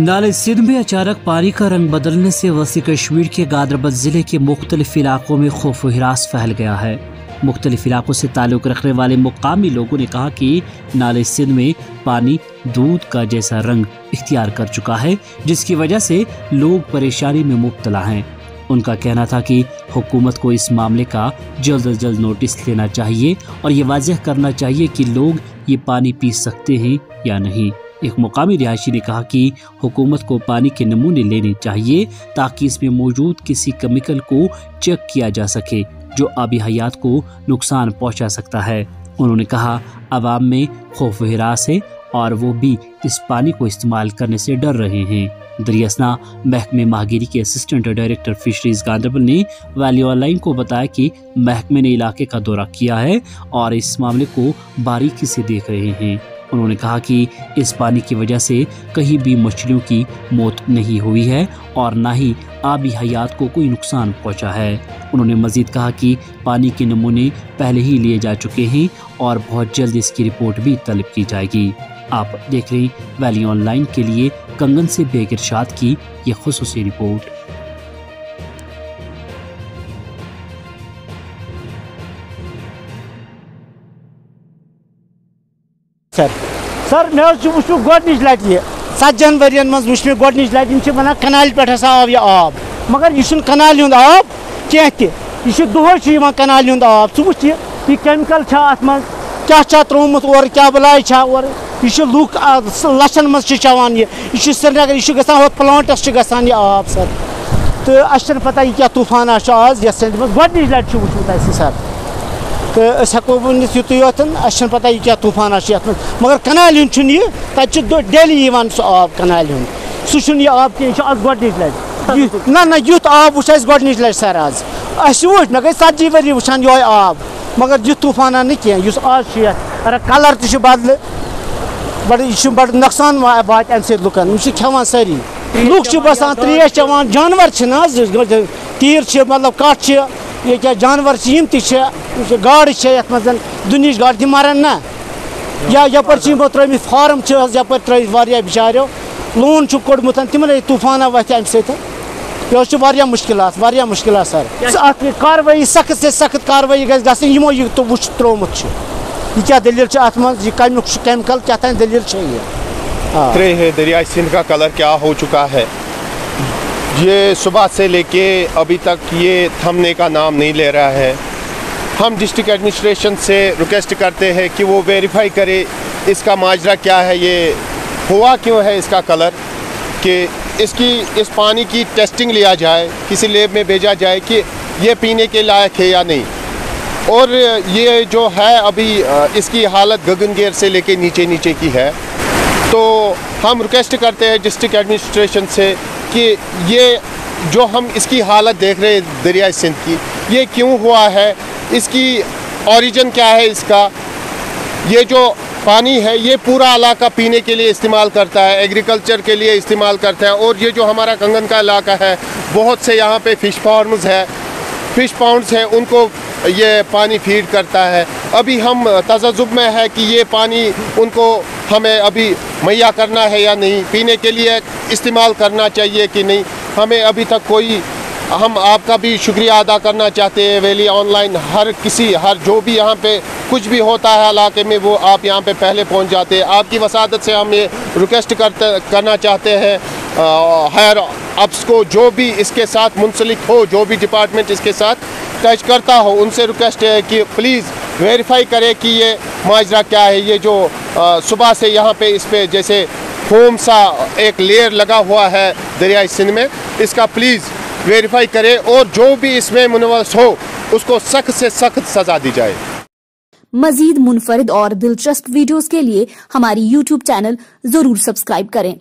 नाले सिंध में अचानक पानी का रंग बदलने से वसी कश्मीर के गादरबद ज़िले के मुख्तलिफ़ इलाकों में खौफ हिरास फैल गया है। मुख्तलिफ़ इलाकों से ताल्लुक रखने वाले मुकामी लोगों ने कहा कि नाले सिंध में पानी, दूध का जैसा रंग इख्तियार कर चुका है, जिसकी वजह से लोग परेशानी में मुबतला हैं। उनका कहना था कि हुकूमत को इस मामले का जल्द अज जल्द नोटिस लेना चाहिए और ये वाजह करना चाहिए कि लोग ये पानी पी सकते हैं या नहीं। एक मुकामी रिहायशी ने कहा कि हुकूमत को पानी के नमूने लेने चाहिए ताकि इसमें मौजूद किसी केमिकल को चेक किया जा सके, जो आबी हयात को नुकसान पहुँचा सकता है। उन्होंने कहा, आवाम में खौफ हिरास है और वो भी इस पानी को इस्तेमाल करने से डर रहे हैं। दरियासना महकमे माहगिरी के असिस्टेंट डायरेक्टर फिशरीज गांधरबल ने वैली ऑनलाइन को बताया कि महकमे ने इलाके का दौरा किया है और इस मामले को बारीकी से देख रहे हैं। उन्होंने कहा कि इस पानी की वजह से कहीं भी मछलियों की मौत नहीं हुई है और न ही आबी हयात को कोई नुकसान पहुँचा है। उन्होंने मजीद कहा कि पानी के नमूने पहले ही लिए जा चुके हैं और बहुत जल्द इसकी रिपोर्ट भी तलब की जाएगी। आप देख रहे वैली ऑनलाइन के लिए कंगन से बेगिरशाद की यह खसूसी रिपोर्ट। सर सर मे वो गोडनिच लट यह सतजन वरियन मज वो गोडनिच लट इन वन कनाल पे आव यह आब मगर यह कनाल हूँ आब कह तह दोह कनाल हूँ आब च वुच यह केमिकल अत मज क्या त्रोमुत और क्या बलाय और यह लूक लचन मज चवान यह श्रीनगर यह गो प्लांटस यह आब सर तो अस पता यह क्या तूफ़ान आज मज गोडनिच लट वुचमुत सर तो हेको वनित युत योत अस पता यह क्या तूफ़ान ये मगर कनाल हूँ यह तत डेली सह आब कनाल हूँ सह यह आब कह गोडनिच लट ना ना युत आब वो गोडनिच लट सर आज अस वो मे गई सतजी वरी वुचान ये आब मगर युत तूफाना ना कह आज अगर कलर तह बदल बड़ यह बड़ नुकसान वात अम लुकन खेवान सारी लुक बसान त्रेश चवान जानवर तीर मतलब कट ये क्या? जानवर यम गाड़ मज दुनिच गाड़ तम मरन ना। या यपर त्रमित फार्म यप त्र बिचारो लोन कोड़मुत तिम तूफाना वथ अम सह मुश्किल मुश्किल सर। अत कार्रवाई सख्त से सख्त कार्रवाई गमो यह तो वुच त्रोमुत यह क्या दलील अत मज कमुक केमिकल क्या दलील ये दरिया सिंध का कलर क्या हो चुका है? ये सुबह से लेके अभी तक ये थमने का नाम नहीं ले रहा है। हम डिस्ट्रिक्ट एडमिनिस्ट्रेशन से रिक्वेस्ट करते हैं कि वो वेरीफाई करे इसका माजरा क्या है, ये हुआ क्यों है इसका कलर, कि इसकी, इस पानी की टेस्टिंग लिया जाए, किसी लेब में भेजा जाए कि ये पीने के लायक है या नहीं। और ये जो है अभी इसकी हालत गगनगेर से लेके नीचे नीचे की है। तो हम रिक्वेस्ट करते हैं डिस्ट्रिक्ट एडमिनिस्ट्रेशन से कि ये जो हम इसकी हालत देख रहे हैं दरिया सिंध की, ये क्यों हुआ है? इसकी ओरिजिन क्या है इसका? ये जो पानी है, ये पूरा इलाका पीने के लिए इस्तेमाल करता है एग्रीकल्चर के लिए इस्तेमाल करता है, और ये जो हमारा कंगन का इलाका है, बहुत से यहाँ पे फ़िश फार्म्स है। फ़िश पाउंड्स हैं, उनको ये पानी फ़ीड करता है। अभी हम तजुब में है कि ये पानी उनको हमें अभी मुहैया करना है या नहीं, पीने के लिए इस्तेमाल करना चाहिए कि नहीं, हमें अभी तक कोई, हम आपका भी शुक्रिया अदा करना चाहते हैं, वेली ऑनलाइन हर किसी, हर जो भी यहाँ पे कुछ भी होता है इलाके में, वो आप यहाँ पे पहले पहुँच जाते हैं। आपकी वसादत से हम ये रिक्वेस्ट करते, करना चाहते हैं हायर अप्स को जो भी इसके साथ मुंसलिक हो, जो भी डिपार्टमेंट इसके साथ टच करता हो, उनसे रिक्वेस्ट है कि प्लीज़ वेरीफाई करें कि ये माजरा क्या है। ये जो सुबह से यहाँ पे इस पर जैसे फोम सा एक लेयर लगा हुआ है दरिया सिंध में, इसका प्लीज़ वेरीफाई करें और जो भी इसमें मुनवस हो, उसको सख्त से सख्त सजा दी जाए। मजीद मुनफरद और दिलचस्प वीडियोस के लिए हमारी यूट्यूब चैनल ज़रूर सब्सक्राइब करें।